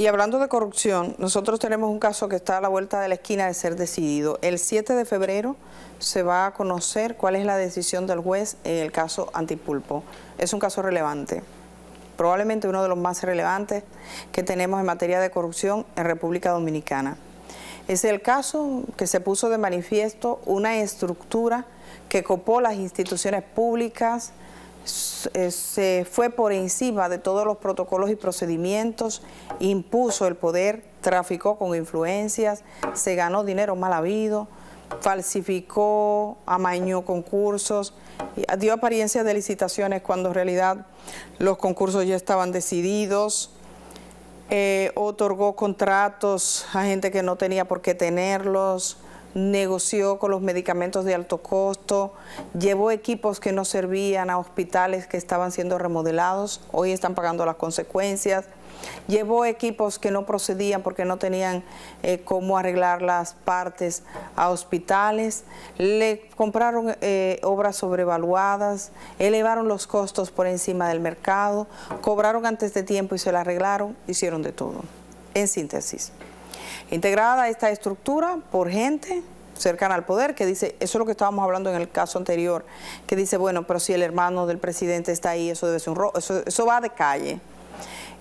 Y hablando de corrupción, nosotros tenemos un caso que está a la vuelta de la esquina de ser decidido. El 7 de febrero se va a conocer cuál es la decisión del juez en el caso Antipulpo. Es un caso relevante, probablemente uno de los más relevantes que tenemos en materia de corrupción en República Dominicana. Es el caso que se puso de manifiesto una estructura que copó las instituciones públicas, se fue por encima de todos los protocolos y procedimientos, impuso el poder, traficó con influencias, se ganó dinero mal habido, falsificó, amañó concursos, dio apariencia de licitaciones cuando en realidad los concursos ya estaban decididos, eh, otorgó contratos a gente que no tenía por qué tenerlos, negoció con los medicamentos de alto costo, llevó equipos que no servían a hospitales que estaban siendo remodelados, hoy están pagando las consecuencias, llevó equipos que no procedían porque no tenían eh, cómo arreglar las partes a hospitales, le compraron eh, obras sobrevaluadas, elevaron los costos por encima del mercado, cobraron antes de tiempo y se la arreglaron, hicieron de todo. En síntesis, integrada esta estructura por gente cercana al poder, que dice, eso es lo que estábamos hablando en el caso anterior, que dice, bueno, pero si el hermano del presidente está ahí, eso debe ser un robo, eso, va de calle.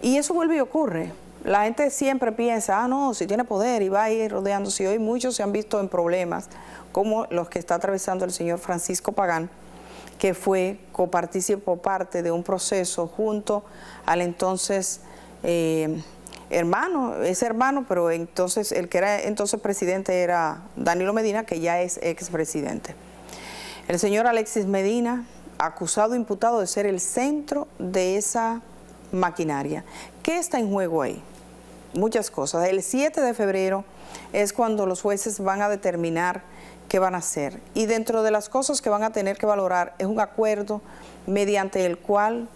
Y eso vuelve y ocurre. La gente siempre piensa, ah, no, si tiene poder y va a ir rodeándose. Hoy muchos se han visto en problemas, como los que está atravesando el señor Francisco Pagán, que fue copartícipo parte de un proceso junto al entonces eh, hermano, es hermano, pero entonces el que era entonces presidente era Danilo Medina, que ya es expresidente. El señor Alexis Medina, acusado, imputado de ser el centro de esa maquinaria. ¿Qué está en juego ahí? Muchas cosas. El 7 de febrero es cuando los jueces van a determinar qué van a hacer. Y dentro de las cosas que van a tener que valorar es un acuerdo mediante el cual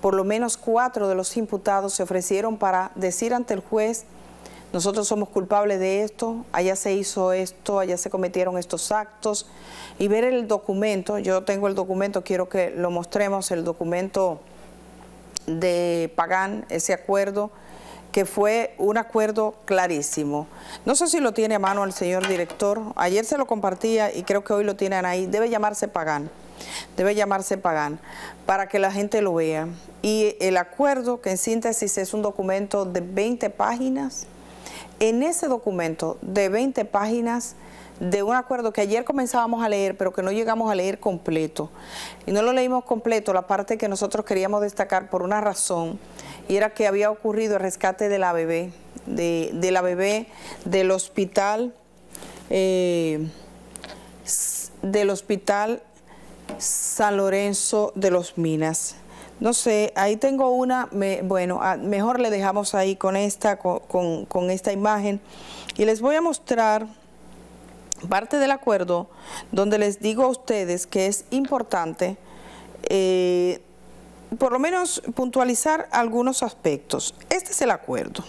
por lo menos cuatro de los imputados se ofrecieron para decir ante el juez, nosotros somos culpables de esto, allá se hizo esto, allá se cometieron estos actos, y ver el documento, yo tengo el documento, quiero que lo mostremos, el documento de Pagán, ese acuerdo, que fue un acuerdo clarísimo. No sé si lo tiene a mano el señor director, ayer se lo compartía y creo que hoy lo tienen ahí, debe llamarse Pagán, debe llamarse Pagán, para que la gente lo vea. Y el acuerdo, que en síntesis es un documento de 20 páginas, en ese documento de 20 páginas de un acuerdo que ayer comenzábamos a leer, pero que no llegamos a leer completo. Y no lo leímos completo, la parte que nosotros queríamos destacar por una razón, y era que había ocurrido el rescate de la bebé, de, la bebé del hospital, eh, del hospital San Lorenzo de los Minas. No sé, ahí tengo una, bueno, ah, mejor le dejamos ahí con esta, con, con esta imagen. Y les voy a mostrar parte del acuerdo donde les digo a ustedes que es importante eh, por lo menos puntualizar algunos aspectos. Este es el acuerdo.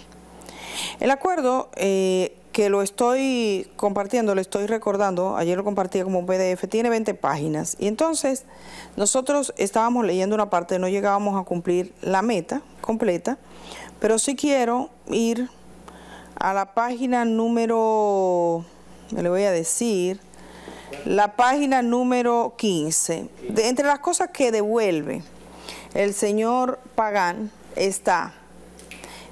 El acuerdo eh, que lo estoy compartiendo, lo estoy recordando, ayer lo compartí como PDF, tiene 20 páginas. Y entonces nosotros estábamos leyendo una parte, no llegábamos a cumplir la meta completa, pero sí quiero ir a la página número me le voy a decir, la página número 15. De, entre las cosas que devuelve el señor Pagán está,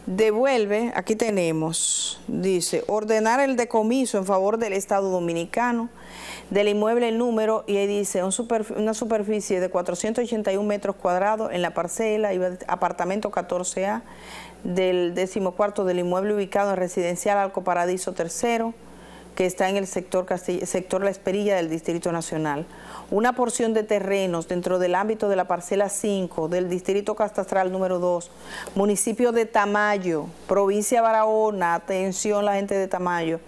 devuelve, aquí tenemos, dice, ordenar el decomiso en favor del Estado Dominicano del inmueble el número y ahí dice una superficie de 481 metros cuadrados en la parcela apartamento 14A del decimocuarto del inmueble ubicado en residencial Alco Paradiso tercero que está en el sector, sector La Esperilla del Distrito Nacional. Una porción de terrenos dentro del ámbito de la parcela 5 del Distrito Catastral número 2, municipio de Tamayo, provincia Barahona, atención la gente de Tamayo,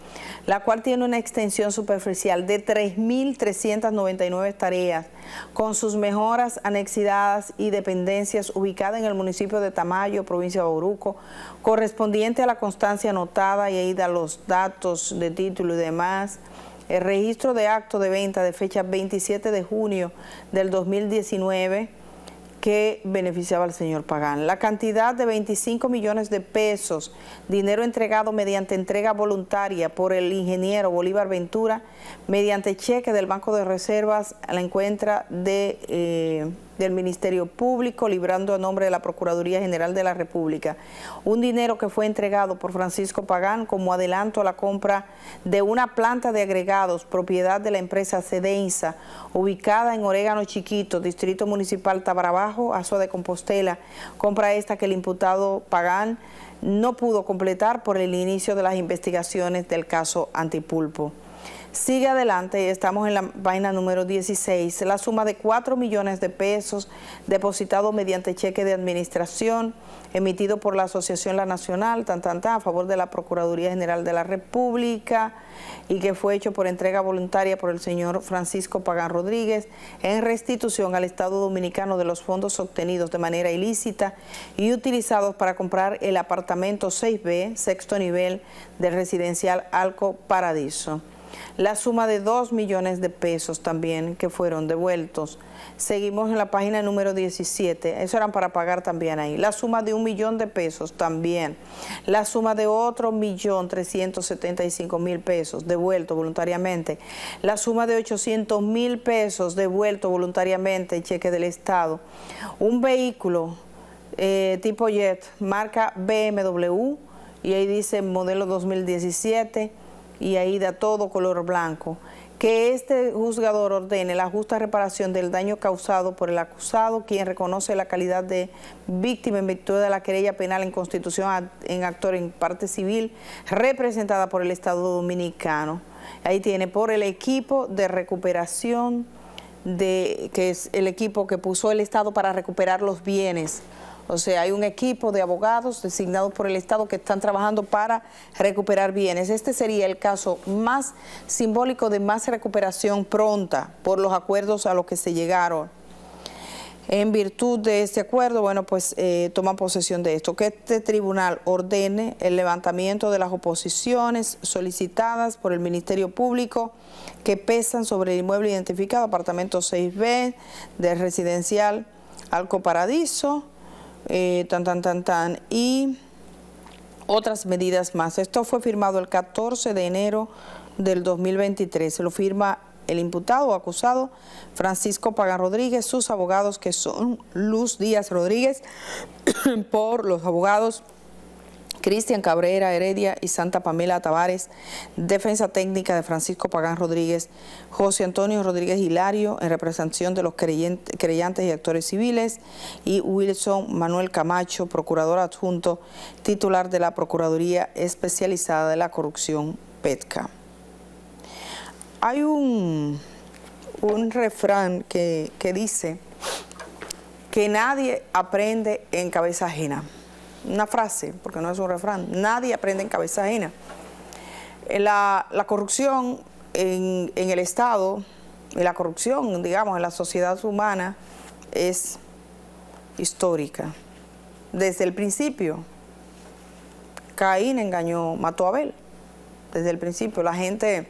la cual tiene una extensión superficial de 3.399 tareas, con sus mejoras anexidades y dependencias ubicadas en el municipio de Tamayo, provincia de Bauruco, correspondiente a la constancia anotada y ahí da los datos de título demás, el registro de acto de venta de fecha 27 de junio del 2019, que beneficiaba al señor Pagán. La cantidad de 25 millones de pesos, dinero entregado mediante entrega voluntaria por el ingeniero Bolívar Ventura, mediante cheque del Banco de Reservas, la encuentra de... Eh, del Ministerio Público, librando a nombre de la Procuraduría General de la República. Un dinero que fue entregado por Francisco Pagán como adelanto a la compra de una planta de agregados, propiedad de la empresa Cedenza, ubicada en Orégano Chiquito, Distrito Municipal Tabarabajo, Azoa de Compostela. Compra esta que el imputado Pagán no pudo completar por el inicio de las investigaciones del caso Antipulpo. Sigue adelante, estamos en la vaina número 16, la suma de 4 millones de pesos depositado mediante cheque de administración emitido por la Asociación La Nacional, tan, tan, tan, a favor de la Procuraduría General de la República y que fue hecho por entrega voluntaria por el señor Francisco Pagán Rodríguez en restitución al Estado Dominicano de los fondos obtenidos de manera ilícita y utilizados para comprar el apartamento 6B, sexto nivel del residencial Alco Paradiso la suma de 2 millones de pesos también que fueron devueltos. Seguimos en la página número 17, eso eran para pagar también ahí. La suma de un millón de pesos también. La suma de otro millón 375 mil pesos devuelto voluntariamente. La suma de 800 mil pesos devuelto voluntariamente, cheque del Estado. Un vehículo eh, tipo jet, marca BMW, y ahí dice modelo 2017 y ahí da todo color blanco, que este juzgador ordene la justa reparación del daño causado por el acusado, quien reconoce la calidad de víctima en virtud de la querella penal en constitución en actor en parte civil, representada por el Estado Dominicano. Ahí tiene por el equipo de recuperación, de, que es el equipo que puso el Estado para recuperar los bienes o sea, hay un equipo de abogados designados por el Estado que están trabajando para recuperar bienes. Este sería el caso más simbólico de más recuperación pronta por los acuerdos a los que se llegaron. En virtud de este acuerdo, bueno, pues eh, toman posesión de esto, que este tribunal ordene el levantamiento de las oposiciones solicitadas por el Ministerio Público que pesan sobre el inmueble identificado, apartamento 6B del residencial Alco Paradiso, eh, tan, tan, tan, tan, y otras medidas más. Esto fue firmado el 14 de enero del 2023. Se lo firma el imputado o acusado Francisco Pagan Rodríguez, sus abogados que son Luz Díaz Rodríguez, por los abogados Cristian Cabrera Heredia y Santa Pamela Tavares, defensa técnica de Francisco Pagán Rodríguez, José Antonio Rodríguez Hilario en representación de los creyentes y actores civiles. Y Wilson Manuel Camacho, procurador adjunto, titular de la Procuraduría Especializada de la Corrupción PETCA. Hay un, un refrán que, que dice que nadie aprende en cabeza ajena una frase, porque no es un refrán, nadie aprende en cabeza ajena. Eh, la, corrupción en, en, el Estado, y la corrupción, digamos, en la sociedad humana es histórica. Desde el principio, Caín engañó, mató a Abel. Desde el principio, la gente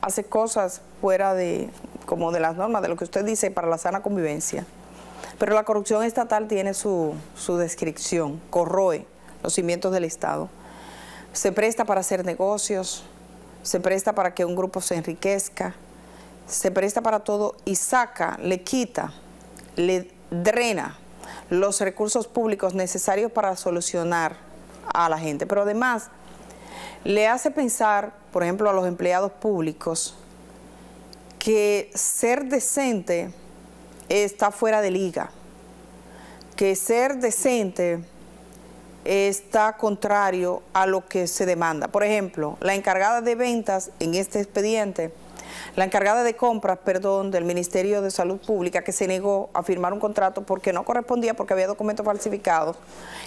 hace cosas fuera de, como de las normas, de lo que usted dice, para la sana convivencia. Pero la corrupción estatal tiene su, descripción, corroe los cimientos del Estado. Se presta para hacer negocios, se presta para que un grupo se enriquezca, se presta para todo y saca, le quita, le drena los recursos públicos necesarios para solucionar a la gente. Pero además le hace pensar, por ejemplo, a los empleados públicos, que ser decente está fuera de liga, que ser decente está contrario a lo que se demanda. Por ejemplo, la encargada de ventas en este expediente, la encargada de compras, perdón, del Ministerio de Salud Pública que se negó a firmar un contrato porque no correspondía, porque había documentos falsificados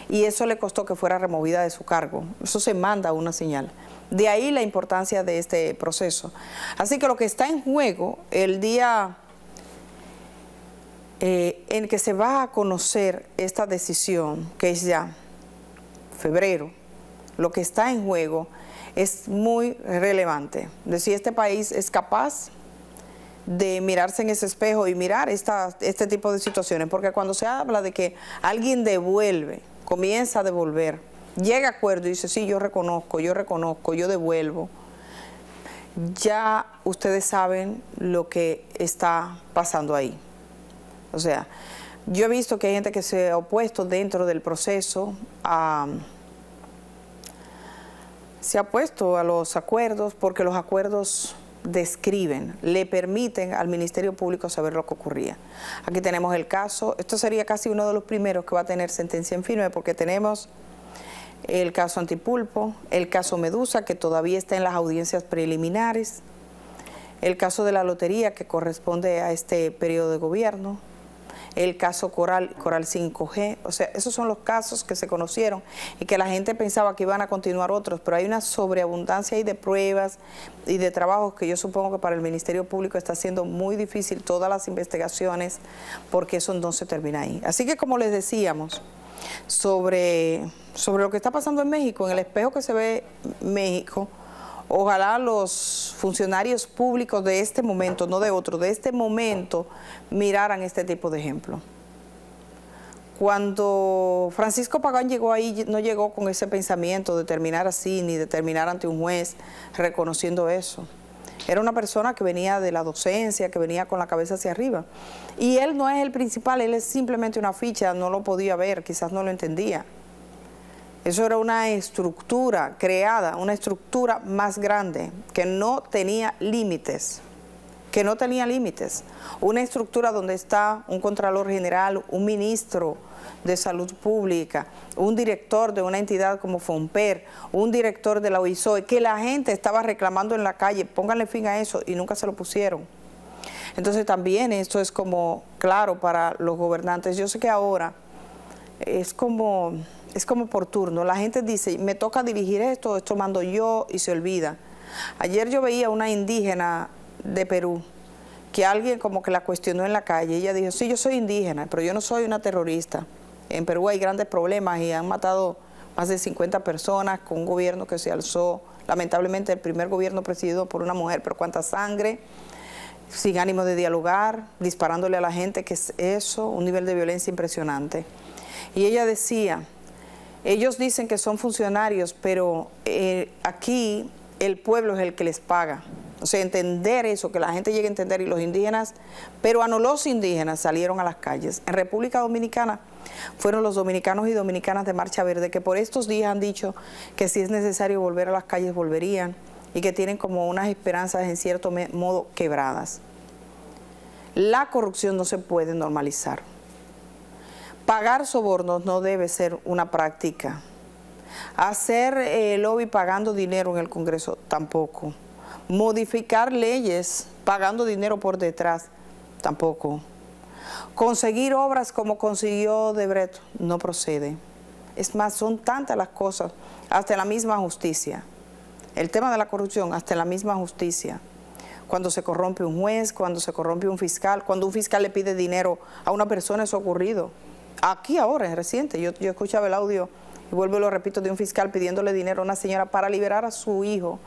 y eso le costó que fuera removida de su cargo. Eso se manda una señal. De ahí la importancia de este proceso. Así que lo que está en juego el día eh, en que se va a conocer esta decisión, que es ya febrero, lo que está en juego es muy relevante. De si este país es capaz de mirarse en ese espejo y mirar esta, este tipo de situaciones, porque cuando se habla de que alguien devuelve, comienza a devolver, llega a acuerdo y dice, sí, yo reconozco, yo reconozco, yo devuelvo, ya ustedes saben lo que está pasando ahí. O sea, yo he visto que hay gente que se ha opuesto dentro del proceso a se ha puesto a los acuerdos porque los acuerdos describen, le permiten al Ministerio Público saber lo que ocurría. Aquí tenemos el caso, esto sería casi uno de los primeros que va a tener sentencia en firme porque tenemos el caso Antipulpo, el caso Medusa que todavía está en las audiencias preliminares, el caso de la lotería que corresponde a este periodo de gobierno, el caso Coral, Coral 5G, o sea, esos son los casos que se conocieron y que la gente pensaba que iban a continuar otros, pero hay una sobreabundancia ahí de pruebas y de trabajos que yo supongo que para el Ministerio Público está siendo muy difícil todas las investigaciones porque eso no se termina ahí. Así que como les decíamos, sobre, sobre lo que está pasando en México, en el espejo que se ve México, Ojalá los funcionarios públicos de este momento, no de otro, de este momento, miraran este tipo de ejemplo. Cuando Francisco Pagán llegó ahí, no llegó con ese pensamiento de terminar así, ni de terminar ante un juez reconociendo eso. Era una persona que venía de la docencia, que venía con la cabeza hacia arriba. Y él no es el principal, él es simplemente una ficha, no lo podía ver, quizás no lo entendía. Eso era una estructura creada, una estructura más grande que no tenía límites, que no tenía límites. Una estructura donde está un contralor general, un ministro de salud pública, un director de una entidad como FOMPER, un director de la OISOE, que la gente estaba reclamando en la calle, pónganle fin a eso y nunca se lo pusieron. Entonces también esto es como claro para los gobernantes. Yo sé que ahora es como es como por turno. La gente dice, me toca dirigir esto, esto mando yo y se olvida. Ayer yo veía una indígena de Perú que alguien como que la cuestionó en la calle. Ella dijo, sí, yo soy indígena, pero yo no soy una terrorista. En Perú hay grandes problemas y han matado más de 50 personas con un gobierno que se alzó, lamentablemente el primer gobierno presidido por una mujer, pero cuánta sangre, sin ánimo de dialogar, disparándole a la gente, que es eso, un nivel de violencia impresionante. Y ella decía, ellos dicen que son funcionarios, pero eh, aquí el pueblo es el que les paga. O sea, entender eso, que la gente llegue a entender, y los indígenas, pero no los indígenas salieron a las calles. En República Dominicana fueron los dominicanos y dominicanas de Marcha Verde que por estos días han dicho que si es necesario volver a las calles, volverían, y que tienen como unas esperanzas en cierto modo quebradas. La corrupción no se puede normalizar. Pagar sobornos no debe ser una práctica. Hacer eh, lobby pagando dinero en el Congreso tampoco. Modificar leyes pagando dinero por detrás tampoco. Conseguir obras como consiguió Debret no procede. Es más, son tantas las cosas, hasta la misma justicia. El tema de la corrupción, hasta la misma justicia. Cuando se corrompe un juez, cuando se corrompe un fiscal, cuando un fiscal le pide dinero a una persona, eso ha ocurrido aquí ahora, es reciente, yo, escuchaba el audio y vuelvo y lo repito de un fiscal pidiéndole dinero a una señora para liberar a su hijo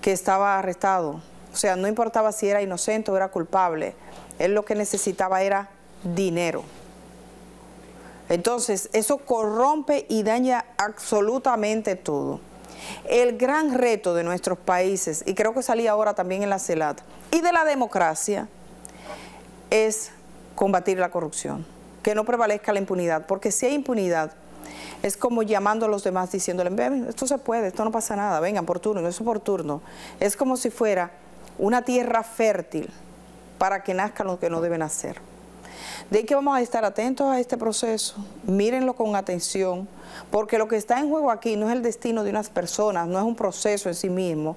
que estaba arrestado. O sea, no importaba si era inocente o era culpable, él lo que necesitaba era dinero. Entonces, eso corrompe y daña absolutamente todo. El gran reto de nuestros países, y creo que salía ahora también en la CELAT, y de la democracia, es combatir la corrupción que no prevalezca la impunidad, porque si hay impunidad, es como llamando a los demás diciéndole, esto se puede, esto no pasa nada, vengan por turno, eso por turno. Es como si fuera una tierra fértil para que nazcan los que no deben nacer. De ahí que vamos a estar atentos a este proceso, mírenlo con atención, porque lo que está en juego aquí no es el destino de unas personas, no es un proceso en sí mismo.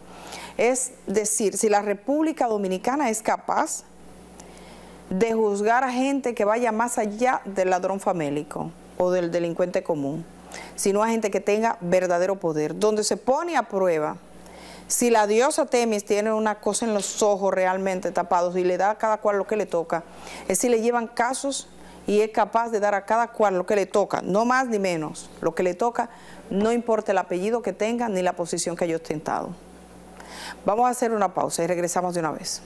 Es decir, si la República Dominicana es capaz de juzgar a gente que vaya más allá del ladrón famélico o del delincuente común, sino a gente que tenga verdadero poder, donde se pone a prueba si la diosa Temis tiene una cosa en los ojos realmente tapados y le da a cada cual lo que le toca, es si le llevan casos y es capaz de dar a cada cual lo que le toca, no más ni menos, lo que le toca, no importa el apellido que tenga ni la posición que haya ostentado. Vamos a hacer una pausa y regresamos de una vez.